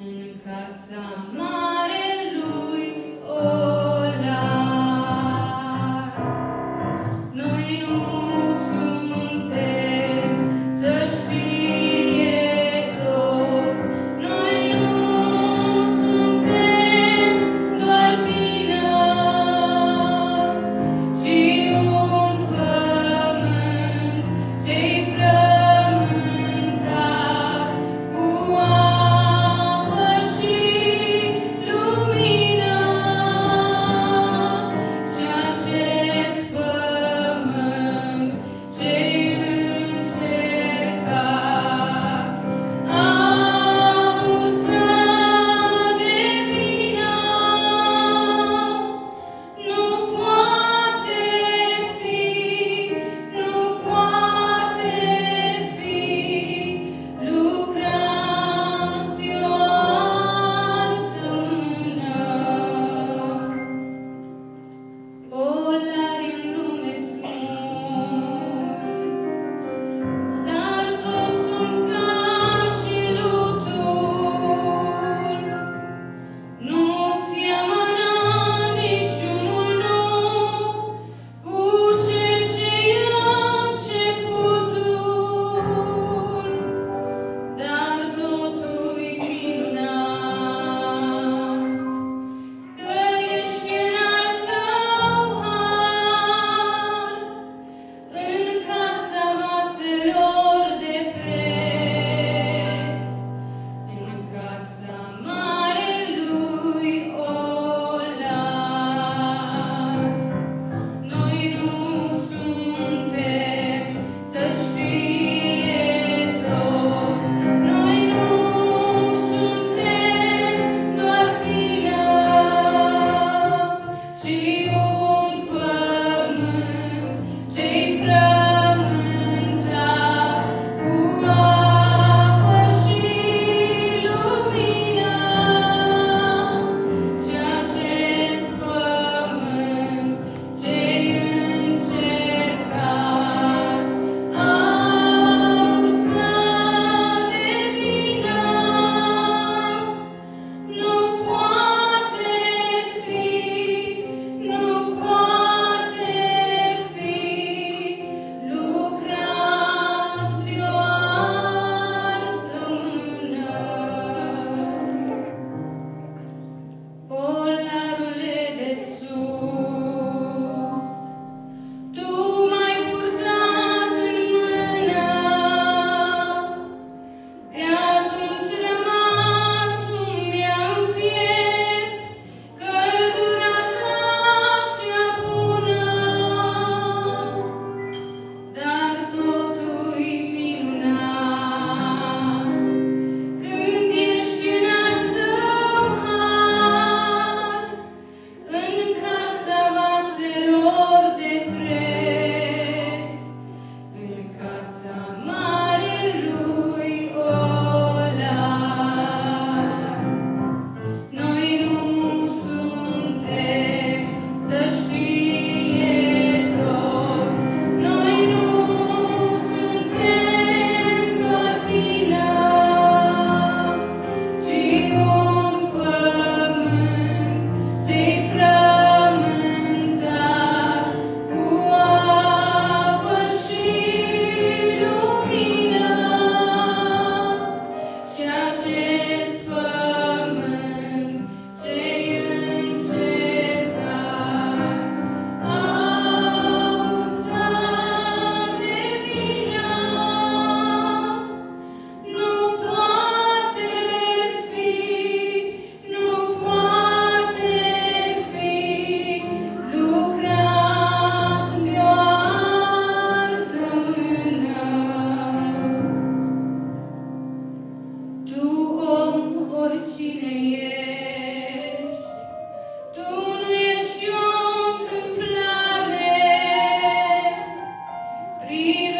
Инка сама Be.